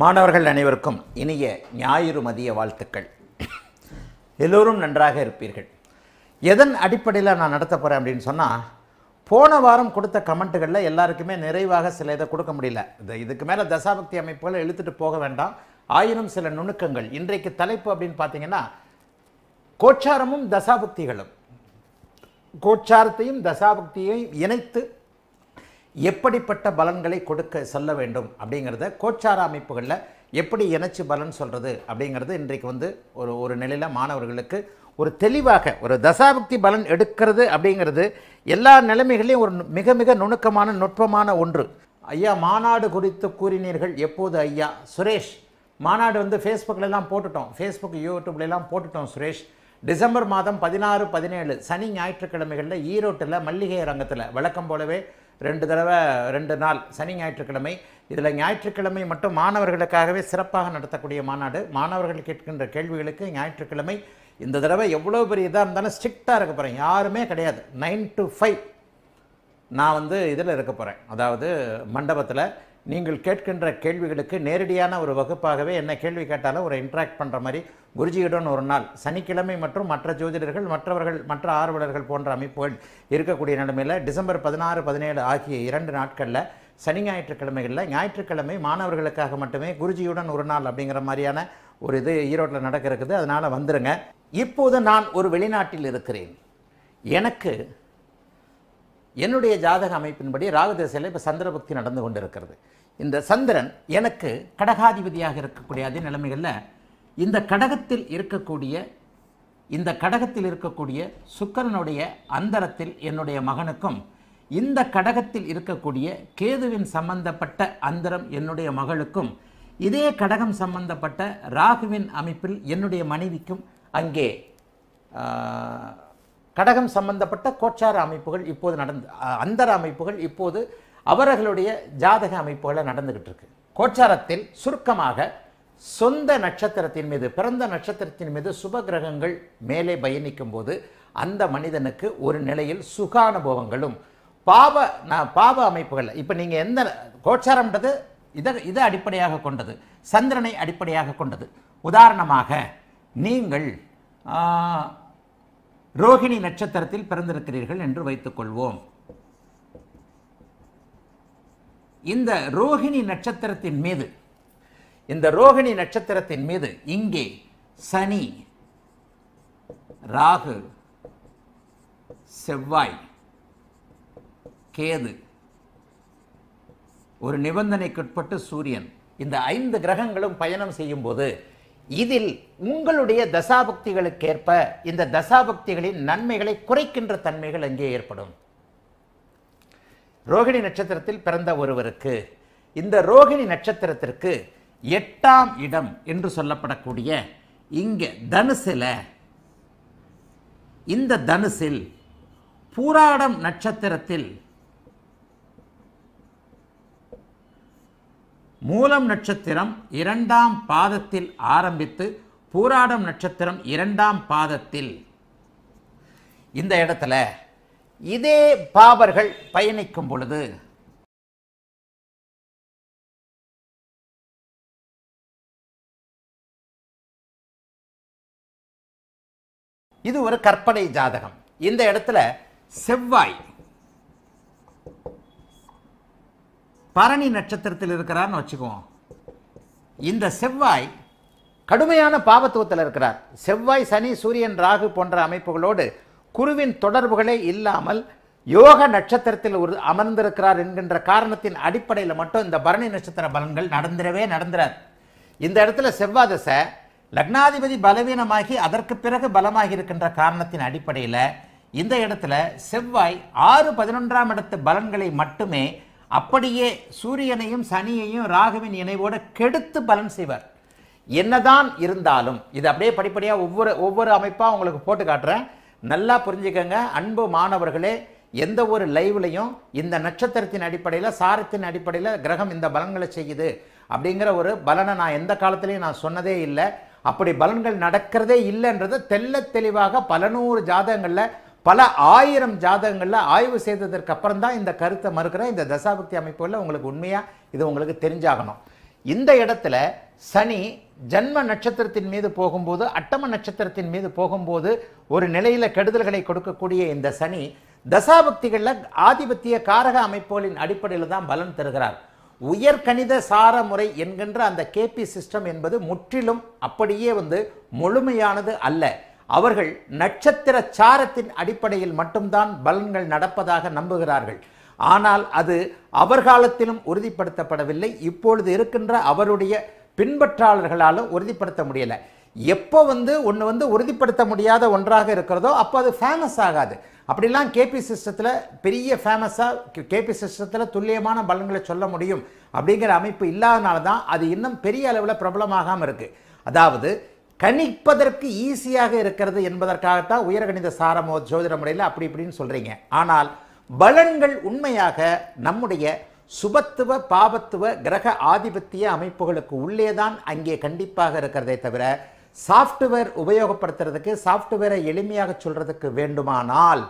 மாணவர்கள் அனைவருக்கும் இனிய ஞாயிறு மதிய வாழ்த்துக்கள். எல்லோரும் நன்றாக இருப்பீர்கள். எதன் அடிப்படையில் நான் நடத்த போகிறேன் அப்படின்னு சொன்னால் போன வாரம் கொடுத்த கமெண்ட்டுகளில் எல்லாருக்குமே நிறைவாக சில இதை கொடுக்க முடியல. இது இதுக்கு மேலே தசாபக்தி அமைப்புகளை இழுத்துட்டு போக வேண்டாம். ஆயிரம் சில நுணுக்கங்கள். இன்றைக்கு தலைப்பு அப்படின்னு பார்த்தீங்கன்னா கோச்சாரமும் தசாபக்திகளும். கோச்சாரத்தையும் தசாபக்தியையும் இணைத்து எப்படிப்பட்ட பலன்களை கொடுக்க சொல்ல வேண்டும் அப்படிங்கிறத கோச்சார அமைப்புகளில் எப்படி இணைச்சு பலன் சொல்கிறது அப்படிங்கிறது இன்றைக்கு வந்து ஒரு ஒரு நிலையில் மாணவர்களுக்கு ஒரு தெளிவாக ஒரு தசாபக்தி பலன் எடுக்கிறது அப்படிங்கிறது எல்லா நிலைமைகளையும் ஒரு மிக மிக நுணுக்கமான நுட்பமான ஒன்று. ஐயா மாநாடு குறித்து கூறினீர்கள். எப்போது ஐயா? சுரேஷ். மாநாடு வந்து ஃபேஸ்புக்கில் போட்டுட்டோம். ஃபேஸ்புக் யூடியூப்லலாம் போட்டுட்டோம் சுரேஷ். டிசம்பர் மாதம் பதினாறு பதினேழு சனி ஞாயிற்றுக்கிழமைகளில் ஈரோட்டில் மல்லிகை ரங்கத்தில் வழக்கம் போலவே ரெண்டு தடவை ரெண்டு நாள் சனி ஞாயிற்றுக்கிழமை. இதில் ஞாயிற்றுக்கிழமை மட்டும் மாணவர்களுக்காகவே சிறப்பாக நடத்தக்கூடிய மாநாடு. மாணவர்கள் கேட்கின்ற கேள்விகளுக்கு ஞாயிற்றுக்கிழமை இந்த தடவை எவ்வளோ பெரிய இதாக இருந்தாலும் ஸ்ட்ரிக்டாக இருக்க போகிறேன் யாருமே கிடையாது. நைன் டு ஃபைவ் நான் வந்து இதில் இருக்க போகிறேன் அதாவது மண்டபத்தில் நீங்கள் கேட்கின்ற கேள்விகளுக்கு நேரடியான ஒரு வகுப்பாகவே என்ன கேள்வி கேட்டாலும் ஒரு இன்ட்ராக்ட் பண்ணுற மாதிரி குருஜியுடன் ஒரு நாள் சனிக்கிழமை மற்றும் மற்ற ஜோதிடர்கள் மற்றவர்கள் மற்ற ஆர்வலர்கள் போன்ற அமைப்புகள் இருக்கக்கூடிய நிலைமையில் டிசம்பர் பதினாறு பதினேழு ஆகிய இரண்டு நாட்களில் சனி ஞாயிற்றுக்கிழமைகளில் ஞாயிற்றுக்கிழமை மாணவர்களுக்காக மட்டுமே குருஜியுடன் ஒரு நாள் அப்படிங்கிற மாதிரியான ஒரு இது ஈரோட்டில் நடக்க இருக்குது அதனால் வந்துடுங்க இப்போது நான் ஒரு வெளிநாட்டில் இருக்கிறேன். எனக்கு என்னுடைய ஜாதக அமைப்பின்படி ராகுதசையில் இப்போ சந்திரபக்தி நடந்து கொண்டிருக்கிறது. இந்த சந்திரன் எனக்கு கடகாதிபதியாக இருக்கக்கூடிய அதே நிலைமைகளில் இந்த கடகத்தில் இருக்கக்கூடிய இந்த கடகத்தில் இருக்கக்கூடிய சுக்கரனுடைய அந்தரத்தில் என்னுடைய மகனுக்கும் இந்த கடகத்தில் இருக்கக்கூடிய கேதுவின் சம்பந்தப்பட்ட அந்தரம் என்னுடைய மகளுக்கும் இதே கடகம் சம்பந்தப்பட்ட ராகுவின் அமைப்பில் என்னுடைய மனைவிக்கும் அங்கே கடகம் சம்பந்தப்பட்ட கோச்சார அமைப்புகள் இப்போது நடந்து அந்தர அமைப்புகள் இப்போது அவர்களுடைய ஜாதக அமைப்புகளை நடந்துகிட்டு இருக்கு கோச்சாரத்தில் சுருக்கமாக சொந்த நட்சத்திரத்தின் மீது பிறந்த நட்சத்திரத்தின் மீது சுப கிரகங்கள் மேலே பயணிக்கும் போது அந்த மனிதனுக்கு ஒரு நிலையில் சுகானுபவங்களும் பாவ நான் பாவ அமைப்புகள். இப்போ நீங்கள் எந்த கோச்சாரம்ன்றது இதை இதை அடிப்படையாக கொண்டது சந்திரனை அடிப்படையாக கொண்டது. உதாரணமாக நீங்கள் ரோஹிணி ரோகிணி நட்சத்திரத்தில் பிறந்திருக்கிறீர்கள் என்று வைத்துக்கொள்வோம் இந்த ரோஹிணி நட்சத்திரத்தின் மீது இந்த ரோஹிணி நட்சத்திரத்தின் மீது இங்கே சனி ராகு செவ்வாய் கேது ஒரு நிபந்தனைக்குட்பட்டு சூரியன் இந்த ஐந்து கிரகங்களும் பயணம் செய்யும்போது இதில் உங்களுடைய தசாபக்திகளுக்கேற்ப இந்த தசாபக்திகளின் நன்மைகளை குறைக்கின்ற தன்மைகள் அங்கே ஏற்படும். ரோகிணி நட்சத்திரத்தில் பிறந்த ஒருவருக்கு இந்த ரோகிணி நட்சத்திரத்திற்கு எட்டாம் இடம் என்று சொல்லப்படக்கூடிய இங்கே தனுசில் இந்த தனுசில் பூராடம் நட்சத்திரத்தில் மூலம் நட்சத்திரம் இரண்டாம் பாதத்தில் ஆரம்பித்து பூராடம் நட்சத்திரம் இரண்டாம் பாதத்தில். இந்த இடத்துல இதே பாவர்கள் பயணிக்கும் பொழுது இது ஒரு கற்பனை ஜாதகம். இந்த இடத்துல செவ்வாய் பரணி நட்சத்திரத்தில் இருக்கிறார்னு வச்சுக்குவோம். இந்த செவ்வாய் கடுமையான பாவத்துவத்தில் இருக்கிறார். செவ்வாய் சனி சூரியன் ராகு போன்ற அமைப்புகளோடு குருவின் தொடர்புகளே இல்லாமல் யோக நட்சத்திரத்தில் ஒரு அமர்ந்திருக்கிறார் என்கின்ற காரணத்தின் அடிப்படையில் மட்டும் இந்த பரணி நட்சத்திர பலன்கள் நடந்துடவே நடந்துறார். இந்த இடத்துல செவ்வாய் தசை லக்னாதிபதி பலவீனமாகி அதற்கு பிறகு பலமாகி இருக்கின்ற காரணத்தின் அடிப்படையில் இந்த இடத்துல செவ்வாய் ஆறு பதினொன்றாம் இடத்து பலன்களை மட்டுமே அப்படியே சூரியனையும் சனியையும் ராகுவின் இணைவோடு கெடுத்து பலன் செய்வார். என்னதான் இருந்தாலும் இது அப்படியே படிப்படியாக ஒவ்வொரு ஒவ்வொரு அமைப்பாக உங்களுக்கு போட்டு காட்டுறேன். நல்லா புரிஞ்சுக்கங்க. அன்பு மாணவர்களே எந்த ஒரு லைவ்லையும் இந்த நட்சத்திரத்தின் அடிப்படையில் சாரத்தின் அடிப்படையில் கிரகம் இந்த பலன்களை செய்யுது அப்படிங்கிற ஒரு பலனை நான் எந்த காலத்துலேயும் நான் சொன்னதே இல்லை. அப்படி பலன்கள் நடக்கிறதே இல்லைன்றது தெல்ல தெளிவாக பல நூறு ஜாதகங்களில் பல ஆயிரம் ஜாதகங்களில் ஆய்வு செய்ததற்கு அப்புறம் தான் இந்த கருத்தை மறுக்கிற இந்த தசாபக்தி அமைப்புகளில் உங்களுக்கு உண்மையாக இது உங்களுக்கு தெரிஞ்சாகணும். இந்த இடத்துல சனி ஜன்ம நட்சத்திரத்தின் மீது போகும்போது அட்டம நட்சத்திரத்தின் மீது போகும்போது ஒரு நிலையில் கெடுதல்களை கொடுக்கக்கூடிய இந்த சனி தசாபக்திகளில் ஆதிபத்திய காரக அமைப்புகளின் அடிப்படையில் தான் பலன் தருகிறார். உயர்கணித சார முறை என்கின்ற அந்த கேபி சிஸ்டம் என்பது முற்றிலும் அப்படியே வந்து முழுமையானது அல்ல. அவர்கள் நட்சத்திர சாரத்தின் அடிப்படையில் மட்டும்தான் பலன்கள் நடப்பதாக நம்புகிறார்கள். ஆனால் அது அவர் காலத்திலும் உறுதிப்படுத்தப்படவில்லை. இப்பொழுது இருக்கின்ற அவருடைய பின்பற்றாளர்களாலும் உறுதிப்படுத்த முடியலை. எப்போ வந்து ஒன்று வந்து உறுதிப்படுத்த முடியாத ஒன்றாக இருக்கிறதோ அப்போ அது ஃபேமஸ் ஆகாது. அப்படிலாம் கேபி சிஸ்டத்தில் பெரிய ஃபேமஸாக கேபி சிஸ்டத்தில் துல்லியமான பலன்களை சொல்ல முடியும். அப்படிங்கிற அமைப்பு இல்லாதனால தான் அது இன்னும் பெரிய அளவில் பிரபலமாகாமல் இருக்குது அதாவது கணிப்பதற்கு ஈஸியாக இருக்கிறது என்பதற்காகத்தான் உயர்கணித சாரமோ ஜோதிட முறையில் அப்படி இப்படின்னு சொல்கிறீங்க ஆனால் பலன்கள் உண்மையாக நம்முடைய சுபத்துவ பாபத்துவ கிரக ஆதிபத்திய அமைப்புகளுக்கு உள்ளே தான் அங்கே கண்டிப்பாக இருக்கிறதே தவிர சாஃப்ட்வேர் உபயோகப்படுத்துறதுக்கு சாஃப்ட்வேரை எளிமையாக சொல்றதுக்கு வேண்டுமானால்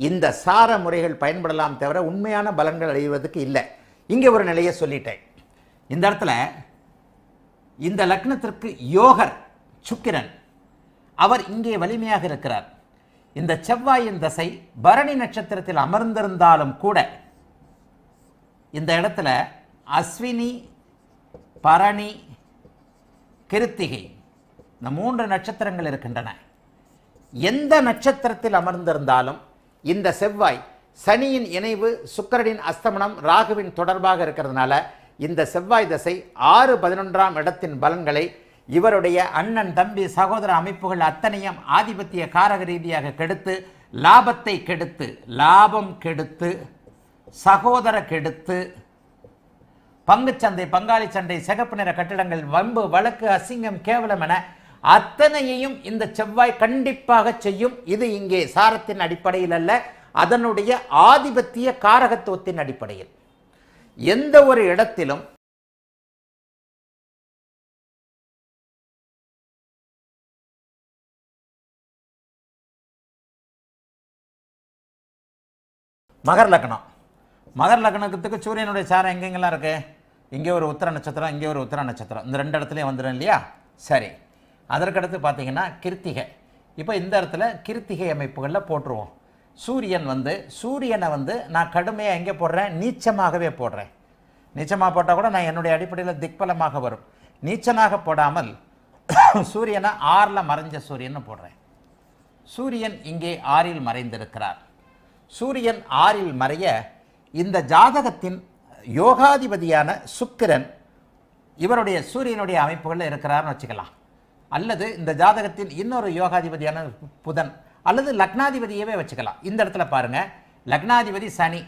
இந்த சார முறைகள் பயன்படலாம் தவிர உண்மையான பலன்கள் அடைவதற்கு இல்லை. இங்கே ஒரு நிலையை சொல்லிட்டேன். இந்த இடத்துல இந்த லக்னத்திற்கு யோகர் சுக்கிரன். அவர் இங்கே வலிமையாக இருக்கிறார். இந்த செவ்வாயின் தசை பரணி நட்சத்திரத்தில் அமர்ந்திருந்தாலும் கூட இந்த இடத்துல அஸ்வினி பரணி கிருத்திகை இந்த மூன்று நட்சத்திரங்கள் இருக்கின்றன. எந்த நட்சத்திரத்தில் அமர்ந்திருந்தாலும் இந்த செவ்வாய் சனியின் இணைவு சுக்கிரனின் அஸ்தமனம் ராகுவின் தொடர்பாக இருக்கிறதுனால இந்த செவ்வாய் தசை ஆறு பதினொன்றாம் இடத்தின் பலன்களை இவருடைய அண்ணன் தம்பி சகோதர அமைப்புகள் அத்தனையும் ஆதிபத்திய காரக ரீதியாக கெடுத்து லாபத்தை கெடுத்து லாபம் கெடுத்து சகோதர கெடுத்து பங்குச்சந்தை பங்காளி சண்டை சிகப்பு நிற கட்டிடங்கள் வம்பு வழக்கு அசிங்கம் கேவலம் என அத்தனையையும் இந்த செவ்வாய் கண்டிப்பாக செய்யும். இது இங்கே சாரத்தின் அடிப்படையில் அல்ல அதனுடைய ஆதிபத்திய காரகத்துவத்தின் அடிப்படையில். எந்த ஒரு இடத்திலும் மகர் லக்னம். மகர் லக்னத்துக்கு சூரியனுடைய சாரம் எங்கெங்கெல்லாம் இருக்குது இங்கே ஒரு உத்தர நட்சத்திரம் இங்கே ஒரு உத்தர நட்சத்திரம். இந்த ரெண்டு இடத்துலையும் வந்துடும் இல்லையா? சரி. அதற்கடுத்து பார்த்தீங்கன்னா கிருத்திகை. இப்போ இந்த இடத்துல கிருத்திகை அமைப்புகளில் போட்டுருவோம். சூரியன் வந்து சூரியனை வந்து நான் கடுமையாக எங்கே போடுறேன்? நீச்சமாகவே போடுறேன். நீச்சமாக போட்டால் கூட நான் என்னுடைய அடிப்படையில் திக்பலமாக வரும். நீச்சனாக போடாமல் சூரியனை ஆறில் மறைஞ்ச சூரியன் போடுறேன். சூரியன் இங்கே ஆறில் மறைந்திருக்கிறார். சூரியன் ஆறில் மறைய இந்த ஜாதகத்தின் யோகாதிபதியான சுக்கிரன் இவருடைய சூரியனுடைய அமைப்புகளில் இருக்கிறார்னு வச்சுக்கலாம். அல்லது இந்த ஜாதகத்தின் இன்னொரு யோகாதிபதியான புதன் அல்லது லக்னாதிபதியவே வச்சுக்கலாம். இந்த இடத்துல பாருங்கள் லக்னாதிபதி சனி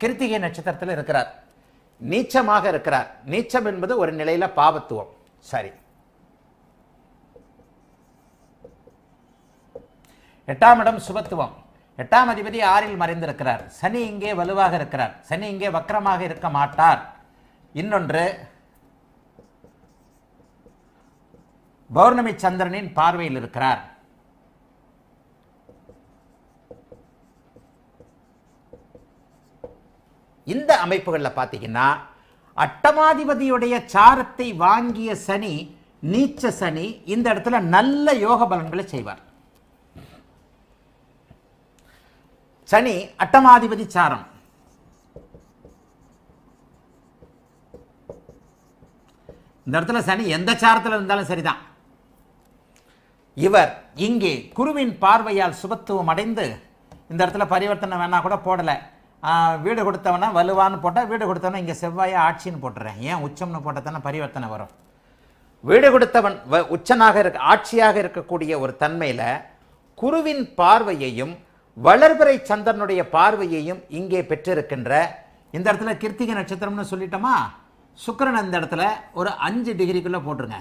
கிருத்திகை நட்சத்திரத்தில் இருக்கிறார். நீச்சமாக இருக்கிறார். நீச்சம் என்பது ஒரு நிலையில் பாவத்துவம் சரி. எட்டாம் இடம் சுபத்துவம். எட்டாம் அதிபதி ஆறில் மறைந்திருக்கிறார். சனி இங்கே வலுவாக இருக்கிறார். சனி இங்கே வக்கரமாக இருக்க மாட்டார். இன்னொன்று பௌர்ணமி சந்திரனின் பார்வையில் இருக்கிறார். இந்த அமைப்புகளில் பார்த்தீங்கன்னா அட்டமாதிபதியுடைய சாரத்தை வாங்கிய சனி நீச்ச சனி இந்த இடத்துல நல்ல யோக பலன்களை செய்வார். சனி அட்டமாதிபதி சாரம். இந்த இடத்துல சனி எந்த சாரத்தில் இருந்தாலும் சரிதான். இவர் இங்கே குருவின் பார்வையால் சுபத்துவம் அடைந்து இந்த இடத்துல பரிவர்த்தனை வேணா கூட போடலை. வீடு கொடுத்தவனா வலுவான்னு போட்டால் வீடு கொடுத்தவனா இங்கே செவ்வாயை ஆட்சின்னு போட்டுறேன். ஏன் உச்சம்னு போட்டால் தானே பரிவர்த்தனை வரும். வீடு கொடுத்தவன் வ- உச்சனாக இருக்க ஆட்சியாக இருக்கக்கூடிய ஒரு தன்மையில் குருவின் பார்வையையும் வளர்பிறை சந்திரனுடைய பார்வையையும் இங்கே பெற்றிருக்கின்ற இந்த இடத்துல கிருத்திகை நட்சத்திரம்னு சொல்லிட்டோமா? சுக்கிரன் இந்த இடத்துல ஒரு அஞ்சு டிகிரிக்குள்ளே போட்டுருங்க.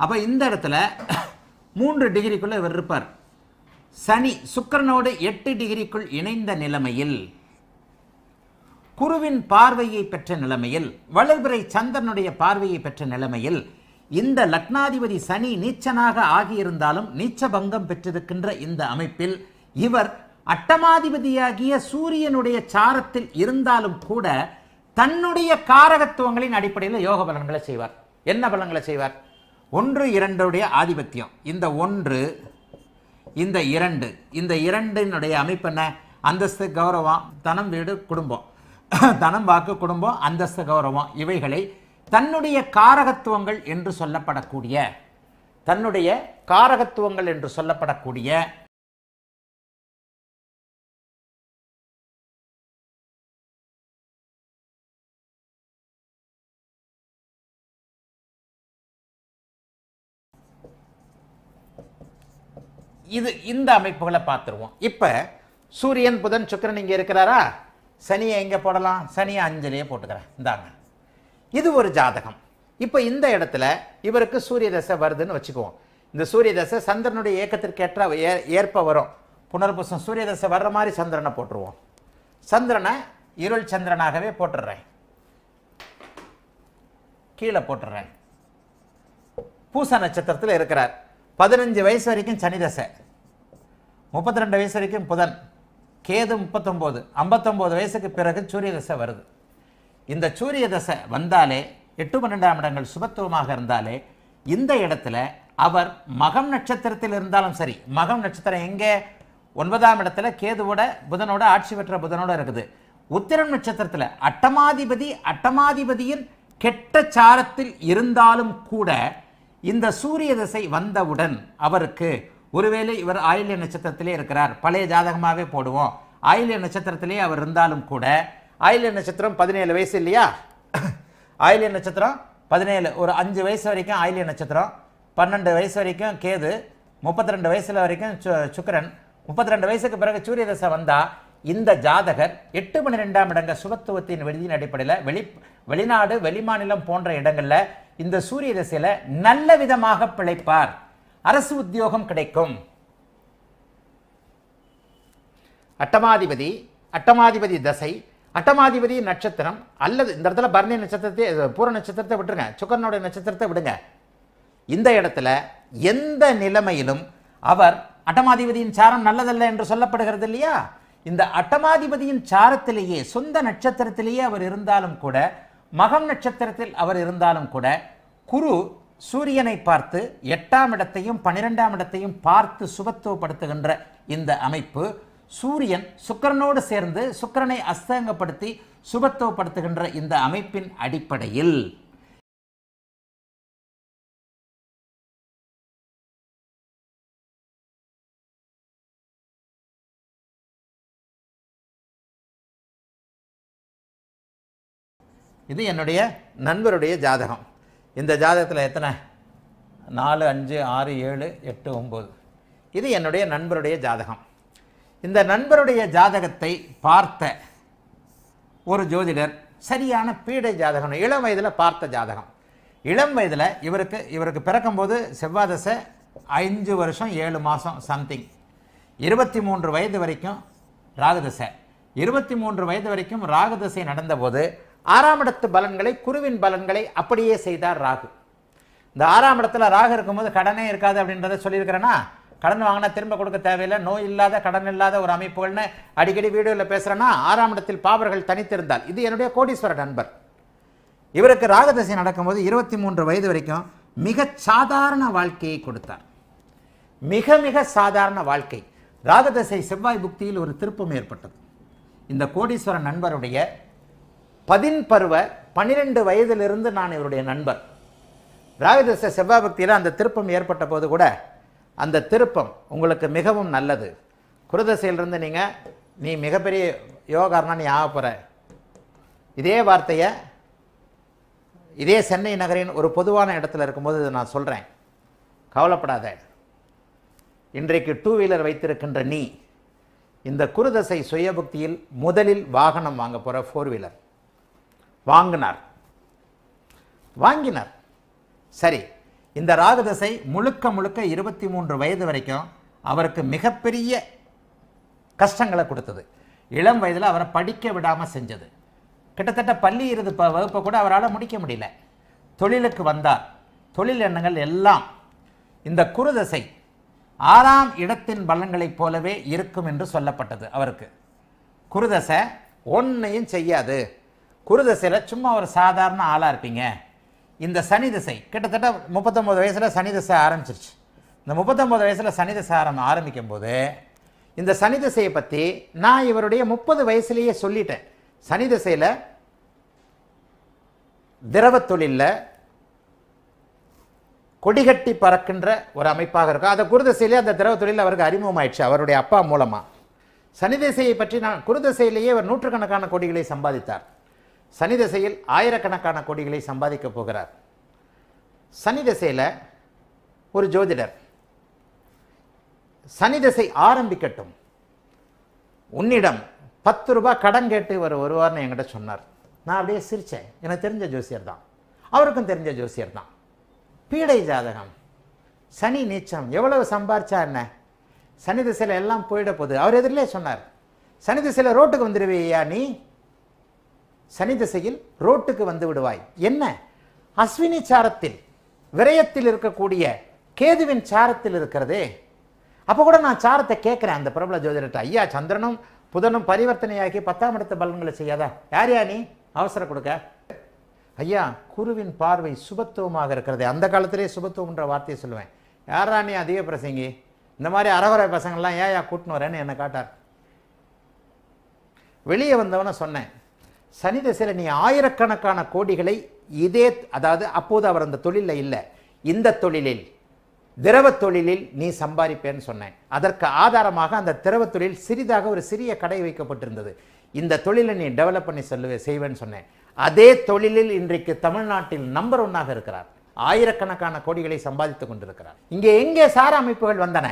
அப்போ இந்த இடத்துல மூன்று டிகிரிக்குள்ளே இவர் இருப்பார். சனி சுக்கரனோடு எட்டு டிகிரிக்குள் இணைந்த நிலைமையில் குருவின் பார்வையை பெற்ற நிலைமையில் வளர்பிறை சந்திரனுடைய பார்வையை பெற்ற நிலைமையில் இந்த லக்னாதிபதி சனி நீச்சனாக ஆகியிருந்தாலும் நீச்ச பங்கம் பெற்றிருக்கின்ற இந்த அமைப்பில் இவர் அட்டமாதிபதியாகிய சூரியனுடைய சாரத்தில் இருந்தாலும் கூட தன்னுடைய காரகத்துவங்களின் அடிப்படையில் யோக பலன்களை செய்வார். என்ன பலன்களை செய்வார்? ஒன்று இரண்டுடைய ஆதிபத்தியம். இந்த ஒன்று இந்த இரண்டு. இந்த இரண்டினுடைய அமைப்பு என்ன? அந்தஸ்து கௌரவம் தனம் வீடு குடும்பம். தனம் வாக்கு குடும்பம் அந்தஸ்து கௌரவம். இவைகளை தன்னுடைய காரகத்துவங்கள் என்று சொல்லப்படக்கூடிய தன்னுடைய காரகத்துவங்கள் என்று சொல்லப்படக்கூடிய இது இந்த அமைப்புகளை பார்த்துருவோம். இப்போ சூரியன் புதன் சுக்கிரன் இங்கே இருக்கிறாரா? சனியை எங்கே போடலாம்? சனியை அஞ்சலியே போட்டுக்கிறேன். இந்தாங்க. இது ஒரு ஜாதகம். இப்போ இந்த இடத்துல இவருக்கு சூரிய தசை வருதுன்னு வச்சுக்குவோம். இந்த சூரிய தசை சந்திரனுடைய இயக்கத்திற்கேற்ற ஏ- ஏற்ப வரும். புனர்புசம் சூரிய தசை வர்ற மாதிரி சந்திரனை போட்டுருவோம். சந்திரனை இருள் சந்திரனாகவே போட்டுடுறேன் கீழே போட்டுடுறேன் பூச நட்சத்திரத்தில் இருக்கிறார். பதினஞ்சு வயசு வரைக்கும் சனி தசை. முப்பத்தி ரெண்டு வயசு வரைக்கும் புதன் கேது முப்பத்தொம்போது ஐம்பத்தொம்போது வயசுக்கு பிறகு சூரிய தசை வருது. இந்த சூரிய தசை வந்தாலே எட்டு பன்னெண்டாம் இடங்கள் சுபத்துவமாக இருந்தாலே இந்த இடத்துல அவர் மகம் நட்சத்திரத்தில் இருந்தாலும் சரி மகம் நட்சத்திரம் எங்கே? ஒன்பதாம் இடத்துல கேதுவோட புதனோட ஆட்சி பெற்ற புதனோட இருக்குது. உத்திரம் நட்சத்திரத்தில் அட்டமாதிபதி அட்டமாதிபதியின் கெட்ட சாரத்தில் இருந்தாலும் கூட இந்த சூரிய திசை வந்தவுடன் அவருக்கு ஒருவேளை இவர் ஆயில்ய நட்சத்திரத்திலே இருக்கிறார் பழைய ஜாதகமாகவே போடுவோம். ஆயில்ய நட்சத்திரத்திலே அவர் இருந்தாலும் கூட ஆயில்ய நட்சத்திரம் பதினேழு வயசு இல்லையா? ஆயில்ய நட்சத்திரம் பதினேழு ஒரு அஞ்சு வயசு வரைக்கும் ஆயில்ய நட்சத்திரம் பன்னெண்டு வயசு வரைக்கும் கேது முப்பத்தி ரெண்டு வயசுல வரைக்கும் சு- சுக்கிரன். முப்பத்தி ரெண்டு வயசுக்கு பிறகு சூரிய தசை வந்தால் இந்த ஜாதகர் எட்டு பன்னிரெண்டாம் இடங்க சுபத்துவத்தின் விடுதியின் அடிப்படையில் வெளி வெளிநாடு வெளிமாநிலம் போன்ற இடங்களில் இந்த சூரிய தசையில் நல்ல விதமாக பிழைப்பார். அரசு உத்தியோகம் கிடைக்கும். அட்டமாதிபதி அட்டமாதிபதி தசை அட்டமாதிபதி நட்சத்திரம் அல்லது இந்த இடத்துல பரணி நட்சத்திரத்தை பூர நட்சத்திரத்தை விட்டுருங்க. சுக்கரனுடைய நட்சத்திரத்தை விடுங்க. இந்த இடத்துல எந்த நிலைமையிலும் அவர் அட்டமாதிபதியின் சாரம் நல்லதல்ல என்று சொல்லப்படுகிறது இல்லையா? இந்த அட்டமாதிபதியின் சாரத்திலேயே சொந்த நட்சத்திரத்திலேயே அவர் இருந்தாலும் கூட மகம் நட்சத்திரத்தில் அவர் இருந்தாலும் கூட குரு சூரியனை பார்த்து எட்டாம் இடத்தையும் பன்னிரெண்டாம் இடத்தையும் பார்த்து சுபத்துவப்படுத்துகின்ற இந்த அமைப்பு சூரியன் சுக்கிரனோடு சேர்ந்து சுக்கிரனை அஸ்தங்கப்படுத்தி சுபத்துவப்படுத்துகின்ற இந்த அமைப்பின் அடிப்படையில் இது என்னுடைய நண்பருடைய ஜாதகம். இந்த ஜாதகத்தில் எத்தனை? நாலு அஞ்சு ஆறு ஏழு எட்டு ஒம்பது இது என்னுடைய நண்பருடைய ஜாதகம். இந்த நண்பருடைய ஜாதகத்தை பார்த்த ஒரு ஜோதிடர் சரியான பீடை ஜாதகம் இளம் வயதில் பார்த்த ஜாதகம். இளம் வயதில் இவருக்கு இவருக்கு பிறக்கும்போது செவ்வாதசை அஞ்சு வருஷம் ஏழு மாதம் சம்திங் இருபத்தி மூன்று வயது வரைக்கும் ராகுதசை. இருபத்தி மூன்று வயது வரைக்கும் ராகுதசை நடந்தபோது ஆறாம் இடத்து பலன்களை குருவின் பலன்களை அப்படியே செய்தார் ராகு. இந்த ஆறாம் இடத்துல ராகு இருக்கும்போது கடனே இருக்காது அப்படின்றத சொல்லியிருக்கிறேன்னா கடன் வாங்கினா திரும்ப கொடுக்க தேவையில்லை. நோய் இல்லாத கடன் இல்லாத ஒரு அமைப்புகள்னு அடிக்கடி வீடியோவில் பேசுகிறேன்னா ஆறாம் இடத்தில் பாவர்கள் தனித்திருந்தால் இது என்னுடைய கோடீஸ்வர நண்பர். இவருக்கு ராகதசை நடக்கும்போது இருபத்தி மூன்று வயது வரைக்கும் மிக சாதாரண வாழ்க்கையை கொடுத்தார். மிக மிக சாதாரண வாழ்க்கை. ராகதசை செவ்வாய் புக்தியில் ஒரு திருப்பம் ஏற்பட்டது. இந்த கோடீஸ்வர நண்பருடைய பதின் பருவ பன்னிரெண்டு வயதிலிருந்து நான் இவருடைய நண்பர். ராகதசை செவ்வாய் பக்தியில் அந்த திருப்பம் ஏற்பட்ட போது கூட அந்த திருப்பம் உங்களுக்கு மிகவும் நல்லது. குருதசையிலிருந்து நீங்கள் நீ மிகப்பெரிய யோகாரனா நீ ஆக போகிற இதே வார்த்தையை இதே சென்னை நகரின் ஒரு பொதுவான இடத்துல இருக்கும்போது இதை நான் சொல்கிறேன் கவலைப்படாத. இன்றைக்கு டூ வீலர் வைத்திருக்கின்ற நீ இந்த குருதசை சுயபுக்தியில் முதலில் வாகனம் வாங்க போகிற ஃபோர் வீலர் வாங்கினார். வாங்கினார். சரி இந்த ராகதசை முழுக்க முழுக்க இருபத்தி மூன்று வயது வரைக்கும் அவருக்கு மிகப்பெரிய கஷ்டங்களை கொடுத்தது. இளம் வயதில் அவரை படிக்க விடாமல் செஞ்சது. கிட்டத்தட்ட பள்ளி இறுதி வகுப்பை கூட அவரால் முடிக்க முடியல. தொழிலுக்கு வந்தார். தொழில் எண்ணங்கள் எல்லாம் இந்த குருதசை ஆறாம் இடத்தின் பலன்களைப் போலவே இருக்கும் என்று சொல்லப்பட்டது அவருக்கு. குருதசை ஒன்றையும் செய்யாது. குரு தசையில் சும்மா ஒரு சாதாரண ஆளாக இருப்பீங்க. இந்த சனி திசை கிட்டத்தட்ட முப்பத்தொம்போது வயசில் சனி திசை ஆரம்பிச்சிருச்சு. இந்த முப்பத்தொம்போது வயசில் சனி திசை ஆரம் ஆரம்பிக்கும் போது இந்த சனி திசையை பற்றி நான் இவருடைய முப்பது வயசுலேயே சொல்லிட்டேன். சனி திசையில் திரவத் தொழிலில் கொடிகட்டி பறக்கின்ற ஒரு அமைப்பாக இருக்கும். அந்த குருதசையிலே அந்த திரவ தொழில் அவருக்கு அறிமுகமாயிடுச்சு அவருடைய அப்பா மூலமாக சனி திசையை பற்றி நான் குருதசையிலேயே அவர் நூற்றுக்கணக்கான கொடிகளை சம்பாதித்தார். சனி தசையில் ஆயிரக்கணக்கான கோடிகளை சம்பாதிக்க போகிறார். சனி தசையில் ஒரு ஜோதிடர். சனி தசை ஆரம்பிக்கட்டும். உன்னிடம் பத்து ரூபாய் கடன் கேட்டு இவர் வருவார்னு என்கிட்ட சொன்னார். நான் அப்படியே சிரித்தேன் எனக்கு தெரிஞ்ச ஜோசியர் தான். அவருக்கும் தெரிஞ்ச ஜோசியர் தான். பீடை ஜாதகம். சனி நீச்சம். எவ்வளவு சம்பாரிச்சா என்ன? சனி திசையில் எல்லாம் போயிட போகுது. அவர் எதிரிலே சொன்னார். சனி திசையில் ரோட்டுக்கு வந்துடுவியா நீ? சனி திசையில் ரோட்டுக்கு வந்து விடுவாய். என்ன? அஸ்வினி சாரத்தில் விரயத்தில் இருக்கக்கூடிய கேதுவின் சாரத்தில் இருக்கிறதே. அப்போ கூட நான் சாரத்தை கேட்குறேன். அந்த பிரபல ஜோதிடர்கிட்ட ஐயா சந்திரனும் புதனும் பரிவர்த்தனையாகி பத்தாம் இடத்து பலன்களை செய்யாதா? யார் யா நீ? அவசரம் கொடுக்க. ஐயா குருவின் பார்வை சுபத்துவமாக இருக்கிறது. அந்த காலத்திலே சுபத்துவம்ன்ற வார்த்தையை சொல்லுவேன். யாரா நீ அதிக பிரசங்கி? இந்த மாதிரி அறவரை பசங்கள்லாம் ஏன் யா கூட்டின்னு வரேன்னு என்னை காட்டார்? வெளியே வந்தவன சொன்னேன். சனி தசையில் நீ ஆயிரக்கணக்கான கோடிகளை இதே அதாவது அப்போது அவர் அந்த தொழிலில் இல்லை இந்த தொழிலில் திரவ தொழிலில் நீ சம்பாதிப்பேன்னு சொன்னேன். அதற்கு ஆதாரமாக அந்த திரவ தொழில் சிறிதாக ஒரு சிறிய கடை வைக்கப்பட்டிருந்தது. இந்த தொழிலை நீ டெவலப் பண்ணி சொல்லுவே செய்வேன்னு சொன்னேன். அதே தொழிலில் இன்றைக்கு தமிழ்நாட்டில் நம்பர் ஒன்னாக இருக்கிறார். ஆயிரக்கணக்கான கோடிகளை சம்பாதித்துக் கொண்டிருக்கிறார். இங்கே எங்கே சார அமைப்புகள் வந்தன?